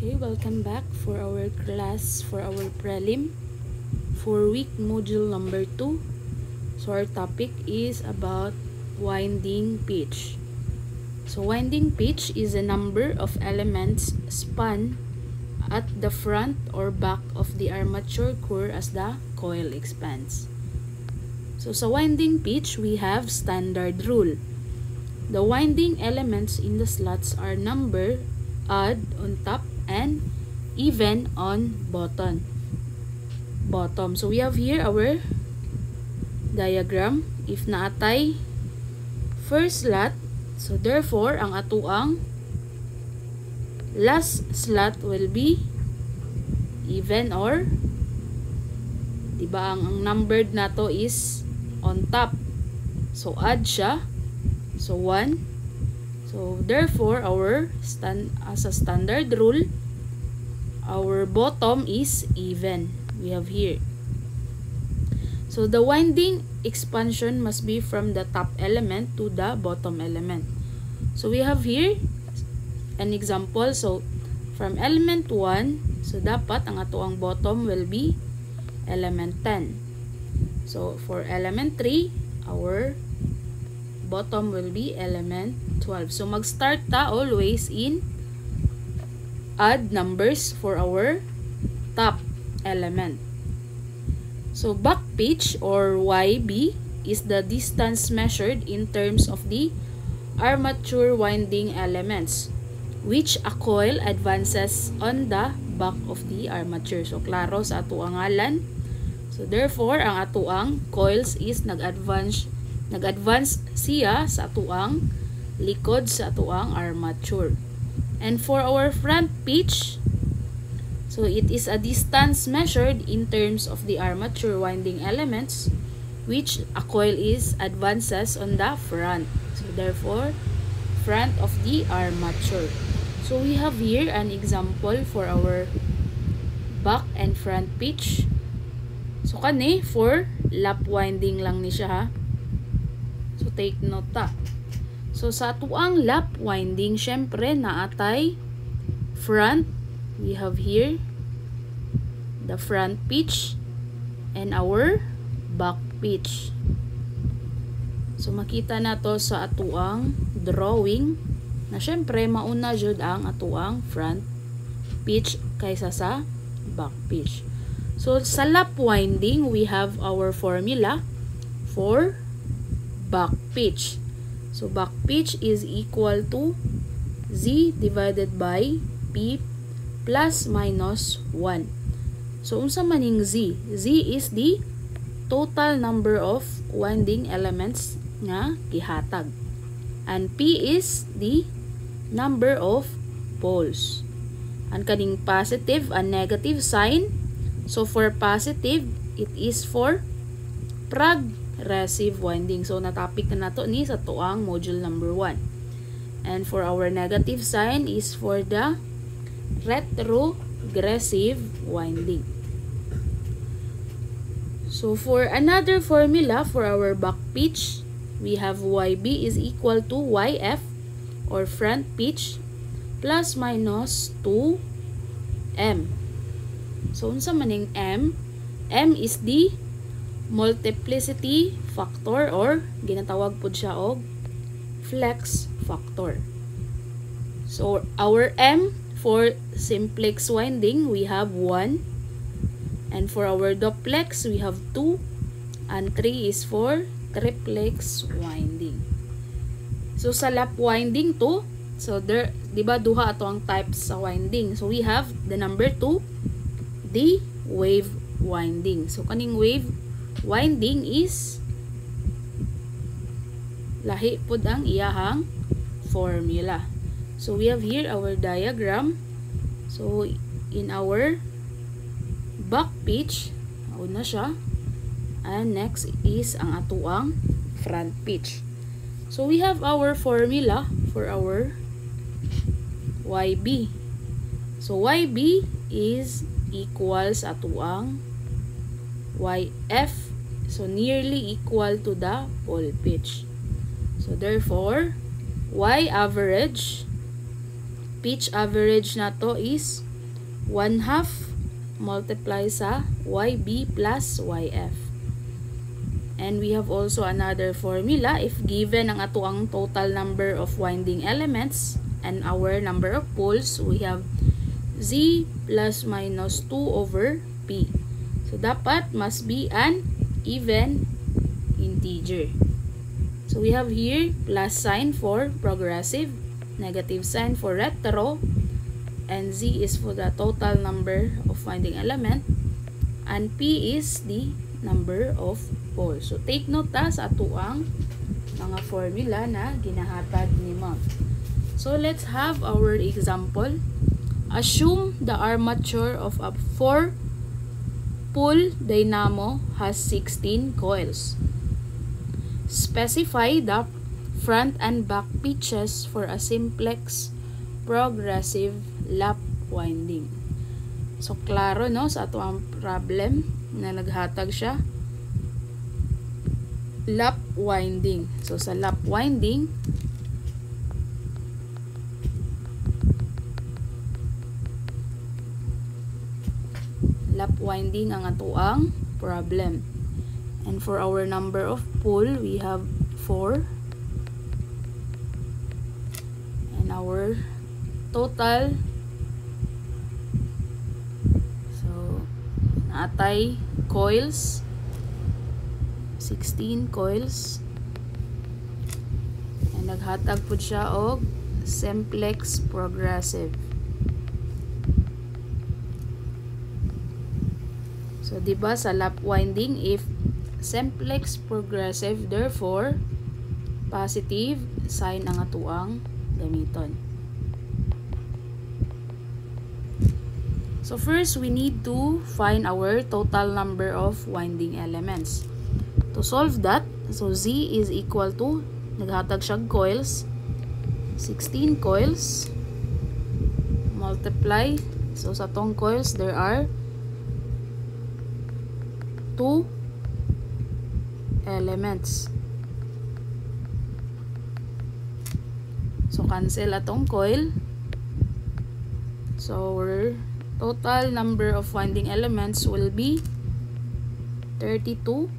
Okay, welcome back for our class for our prelim for week module number 2. So our topic is about winding pitch. So winding pitch is a number of elements spun at the front or back of the armature core as the coil expands. So sa winding pitch, we have standard rule. The winding elements in the slots are number odd on top and even on bottom. Bottom. So we have here our diagram. If naatay first slot, so therefore ang atuang last slot will be even or diba ang, ang numbered nato is on top. So add siya. So 1 So, therefore, our stand as a standard rule, our bottom is even. We have here. So, the winding expansion must be from the top element to the bottom element. So, we have here an example. So, from element 1, so dapat ang ato bottom will be element 10. So, for element 3, our bottom will be element 12. So, mag-start ta always in add numbers for our top element. So, back pitch or YB is the distance measured in terms of the armature winding elements which a coil advances on the back of the armature. So, klaro sa ato ang. So, therefore, ang ato ang coils is nag-advance nag-advance siya sa atuang likod sa atuang armature. And for our front pitch, so it is a distance measured in terms of the armature winding elements which a coil is advances on the front. So therefore, front of the armature. So we have here an example for our back and front pitch. So kani for lap winding lang ni siya ha. So, take note ta. So, sa tuang lap winding, syempre, naatay front. We have here the front pitch and our back pitch. So, makita na to sa atuang drawing na syempre, mauna jud ang atuang front pitch kaysa sa back pitch. So, sa lap winding, we have our formula for back pitch. So, back pitch is equal to Z divided by P plus minus 1. So, unsa maning Z? Z is the total number of winding elements nga gihatag. And P is the number of poles. Ang kaning positive and negative sign. So, for positive, it is for prag progressive winding. So, natapik na nato ni sa tuang module number 1. And for our negative sign is for the retrogressive winding. So, for another formula for our back pitch, we have YB is equal to YF or front pitch plus minus 2M. So, unsa maning M? M is the multiplicity factor or ginatawag po siya og flex factor. So, our M for simplex winding, we have 1. And for our duplex, we have 2. And 3 is for triplex winding. So, sa lap winding to, so there, di ba duha ato ang types sa winding. So, we have the number 2, the wave winding. So, kaning wave winding is lahi pud ang iyahang formula. So we have here our diagram. So in our back pitch, una siya. And next is ang atuang front pitch. So we have our formula for our YB. So YB is equals atuang YF So, nearly equal to the pole pitch. So, therefore, Y average, pitch average na to is 1 half multiply sa YB plus YF. And we have also another formula if given ang ato ang total number of winding elements and our number of poles, we have Z plus minus 2 over P. So, dapat must be an even integer. So, we have here plus sign for progressive, negative sign for retro, and Z is for the total number of winding element and P is the number of poles. So take note ta sa ato ang mga formula na ginahatag ni ma'am. So let's have our example. Assume the armature of a 4 pole dynamo has 16 coils. Specify the front and back pitches for a simplex progressive lap winding. So, klaro, no, sa ato ang problem na naghatag siya. Lap winding. So, sa lap winding, winding ang ato ang problem. And for our number of pole, we have 4. And our total so natay coils 16 coils and naghatag po siya og simplex progressive so di ba sa lap winding if simplex progressive therefore positive sign ang atuang gamiton So first, we need to find our total number of winding elements. To solve that, so Z is equal to, naghatag siyang coils, 16 coils, multiply, so sa tong coils, there are 2 elements. So cancel atong coil. So total number of winding elements will be 32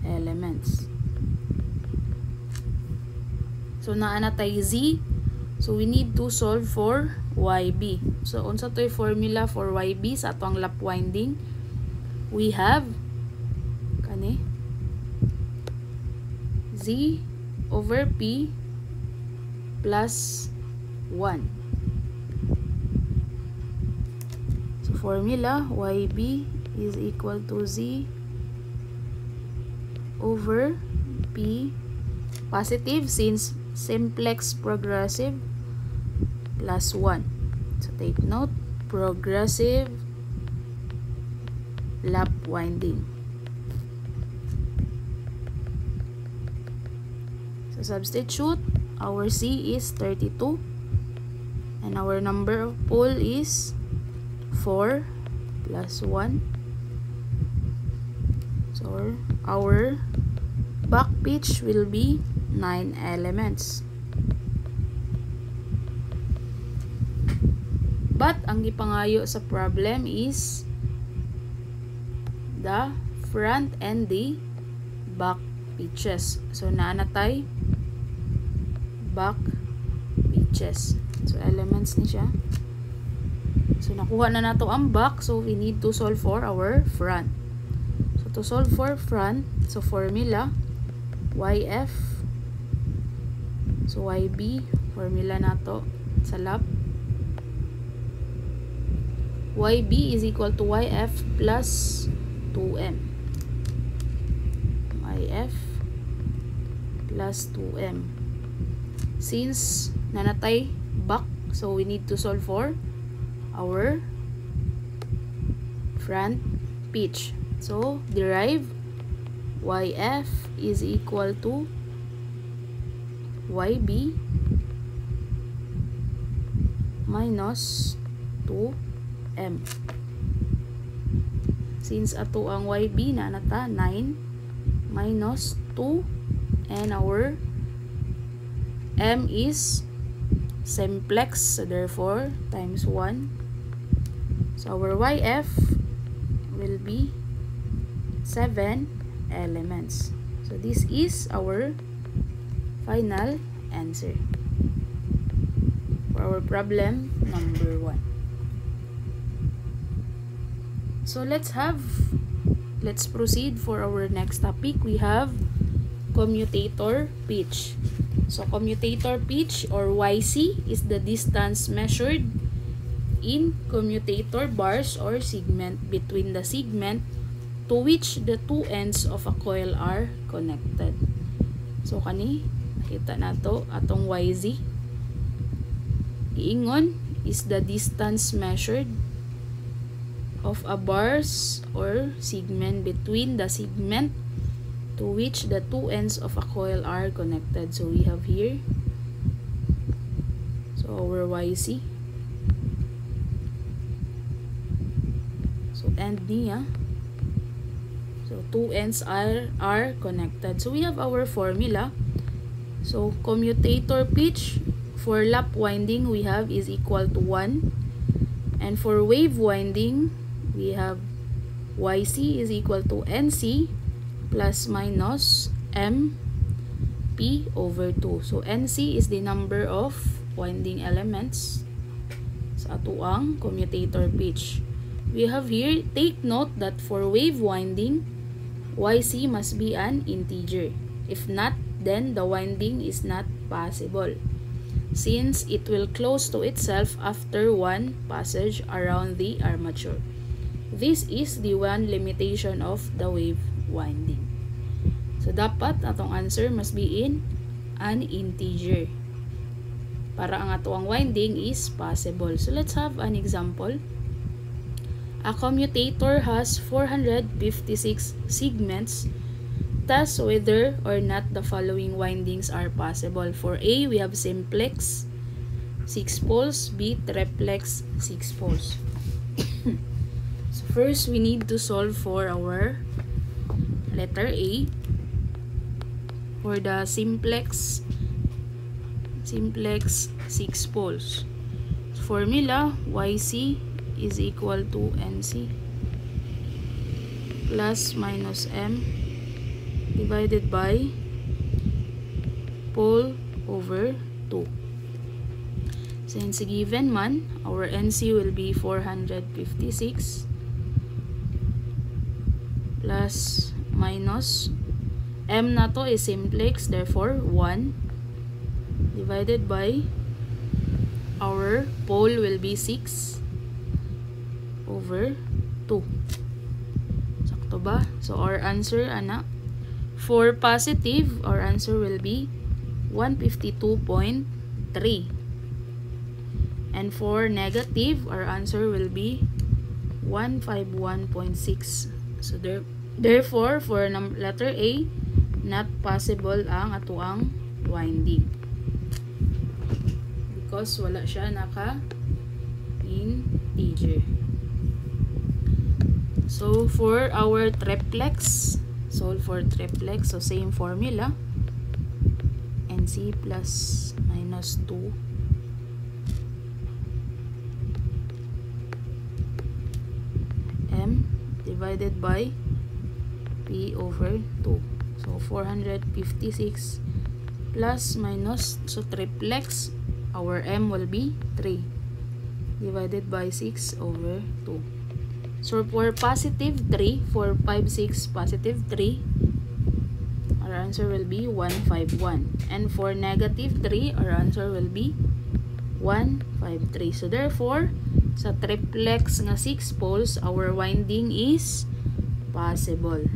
elements. So, naa na tayo Z. So, we need to solve for YB. So, unsa to formula for YB sa atong lap winding? We have kani Z over P plus 1. formula YB is equal to Z over P positive since simplex progressive plus 1. So take note, progressive lap winding. So substitute, our C is 32 and our number of pole is 4 plus 1 so our back pitch will be 9 elements. But ang gipangayo sa problem is the front and the back pitches. So naanatay back pitches so elements ni siya So, nakuha na nato ang back. So, we need to solve for our front. So, to solve for front, so formula, YF, so YB, formula nato sa lap. YB is equal to YF plus 2M. YF plus 2M. Since nanatay back, so we need to solve for our front pitch. So, derive YF is equal to YB minus 2M. Since ato ang YB na nata 9 minus 2 and our M is simplex therefore times 1 So our YF will be 7 elements. So this is our final answer for our problem number 1. So let's have let's proceed for our next topic. We have commutator pitch. So commutator pitch or YC is the distance measured in commutator bars or segment between the segment to which the two ends of a coil are connected. So kani nakita nato atong YZ iingon is the distance measured of a bars or segment between the segment to which the two ends of a coil are connected. So we have here so our YC so end niya so two ends are are connected. So we have our formula. So commutator pitch for lap winding we have is equal to 1 and for wave winding we have YC is equal to NC plus minus M P over 2. So, NC is the number of winding elements sa ato ang commutator pitch. We have here, take note that for wave winding, YC must be an integer. If not, then the winding is not possible since it will close to itself after one passage around the armature. This is the one limitation of the wave winding. So, dapat atong answer must be in an integer. Para ang atong winding is possible. So, let's have an example. A commutator has 456 segments. Thus, whether or not the following windings are possible. For A, we have simplex, 6 poles. B, triplex, 6 poles. so, first, we need to solve for our letter A for the simplex simplex 6 poles. Formula YC is equal to NC plus minus M divided by pole over 2. Since given man, our NC will be 456 plus minus m na to is simplex therefore 1 divided by our pole will be 6 over 2 sakto ba? so our answer ana for positive our answer will be 152.3 and for negative our answer will be 151.6 so there Therefore, for letter A, not possible ang atuang winding. Because wala siya naka integer. So, for our triplex, solve for triplex, so same formula. NC plus minus 2 M divided by P over 2. So, 456 plus minus, so triplex, our M will be 3 divided by 6 over 2. So, for positive 3, for 5, 6, positive 3, our answer will be 151. And for negative 3, our answer will be 153. So, therefore, sa triplex nga 6 poles, our winding is possible.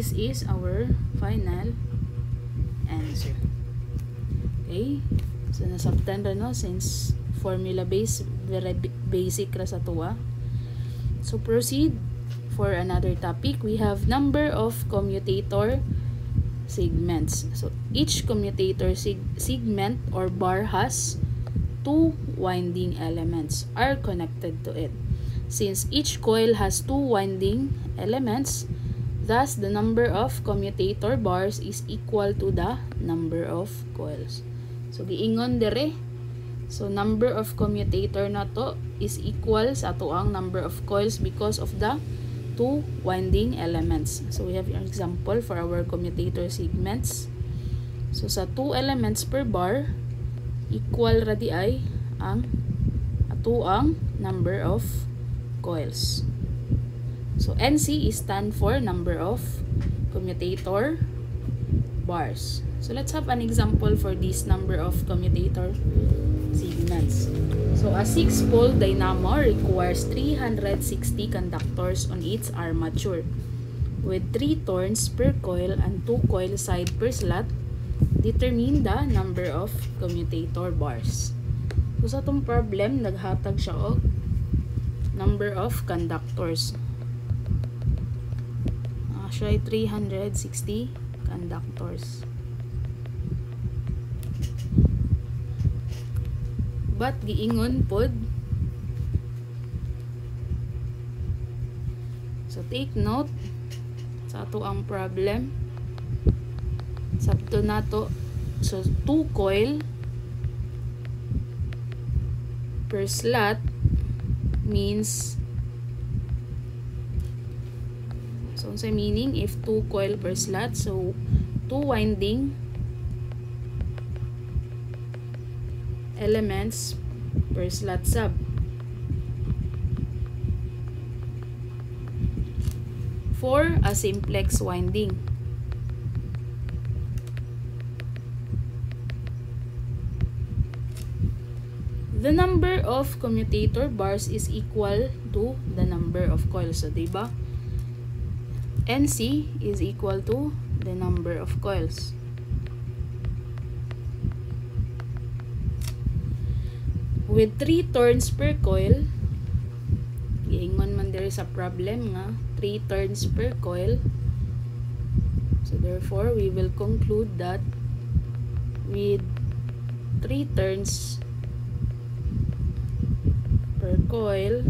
This is our final answer. Okay? So, nasabtan ra no? Since formula base, very basic ra sa tuwa. So, proceed for another topic. We have number of commutator segments. So, each commutator seg segment or bar has two winding elements are connected to it. Since each coil has two winding elements, Thus, the number of commutator bars is equal to the number of coils. So, giingon dere, So, number of commutator na to is equal sa ato ang number of coils because of the two winding elements. So, we have an example for our commutator segments. So, sa two elements per bar, equal radii ang ato ang number of coils. So, NC is stand for number of commutator bars. So, let's have an example for this number of commutator segments. So, a 6-pole dynamo requires 360 conductors on its armature. With 3 turns per coil and 2 coil side per slot, determine the number of commutator bars. So, sa itong problem, naghatag siya og number of conductors. Actually, 360 conductors. But giingon pod So take note sa ato ang problem. Sabto nato so two coil per slot means So, sa meaning, if two coil per slot, so two winding elements per slot sub. For a simplex winding. The number of commutator bars is equal to the number of coils. So, diba? NC is equal to the number of coils. With 3 turns per coil, giingon man there is a problem nga 3 turns per coil. So therefore, we will conclude that with 3 turns per coil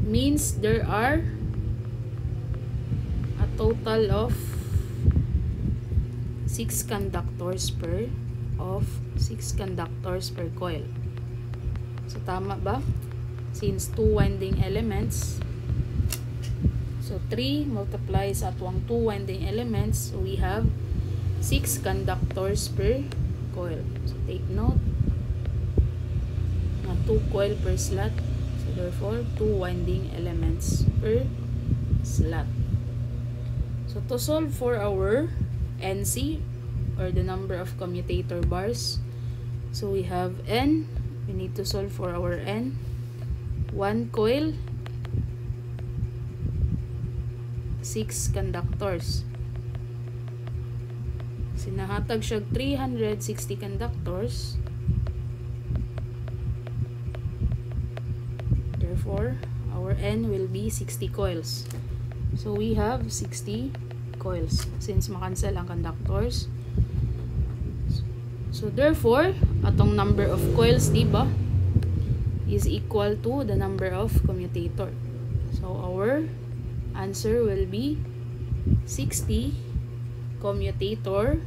means there are total of 6 conductors per of 6 conductors per coil. So tama ba? Since 2 winding elements so 3 multiplies at 2 winding elements so we have 6 conductors per coil. So take note na 2 coil per slot so therefore 2 winding elements per slot. So to solve for our NC or the number of commutator bars, so we have N, we need to solve for our N. One coil, six conductors. Sinahatag siya 360 conductors. Therefore, our N will be 60 coils. So, we have 60 coils since makancel ang conductors. So, therefore, atong number of coils, diba, is equal to the number of commutator. So, our answer will be 60 commutator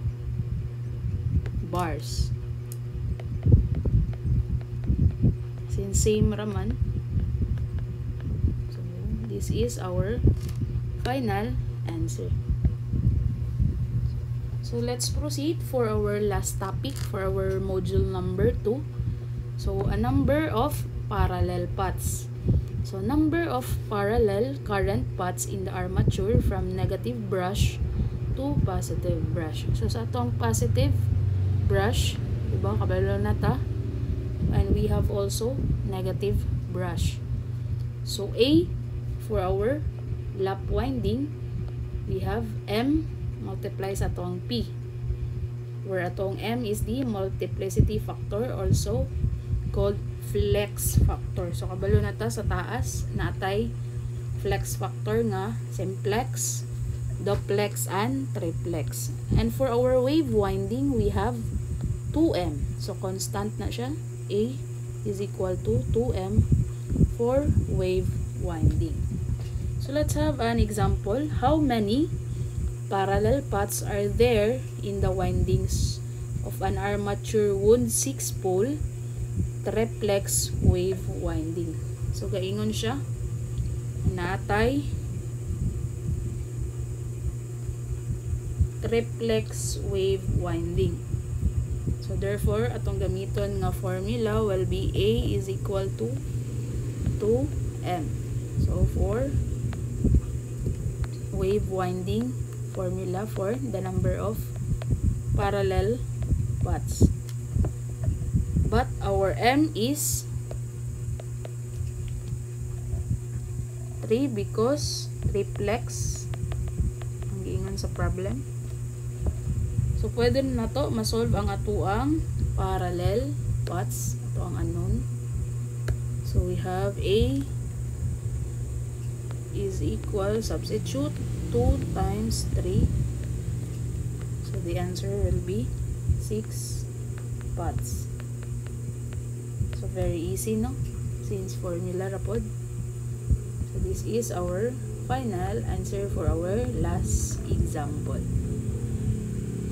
bars. Since same raman, so this is our final answer. So let's proceed for our last topic for our module number 2. So a number of parallel paths. So number of parallel current paths in the armature from negative brush to positive brush. So sa atong positive brush, diba, kabalo na ta. And we have also negative brush. So A for our lap winding, we have M multiplies atong P. Where atong M is the multiplicity factor also called flex factor. So kabalo na ta sa taas natay flex factor nga simplex, duplex and triplex. And for our wave winding, we have 2M. So constant na siya. A is equal to 2M for wave winding. So let's have an example. How many parallel paths are there in the windings of an armature wound 6 pole triplex wave winding. So gaingon siya natay triplex wave winding. So therefore atong gamiton nga formula will be A is equal to 2M. So for wave winding formula for the number of parallel paths. But our M is 3 because triplex ang giingon sa problem. So, pwede na to masolve ang atuang parallel paths. Ito ang unknown. So, we have A is equal, substitute 2 times 3. So, the answer will be 6 paths. So, very easy, no? Since formula rapod. So, this is our final answer for our last example.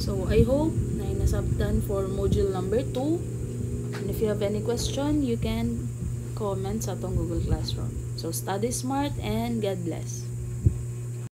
So, I hope na nasabtan for module number 2. And if you have any question, you can comment sa atong Google Classroom. So, study smart and God bless.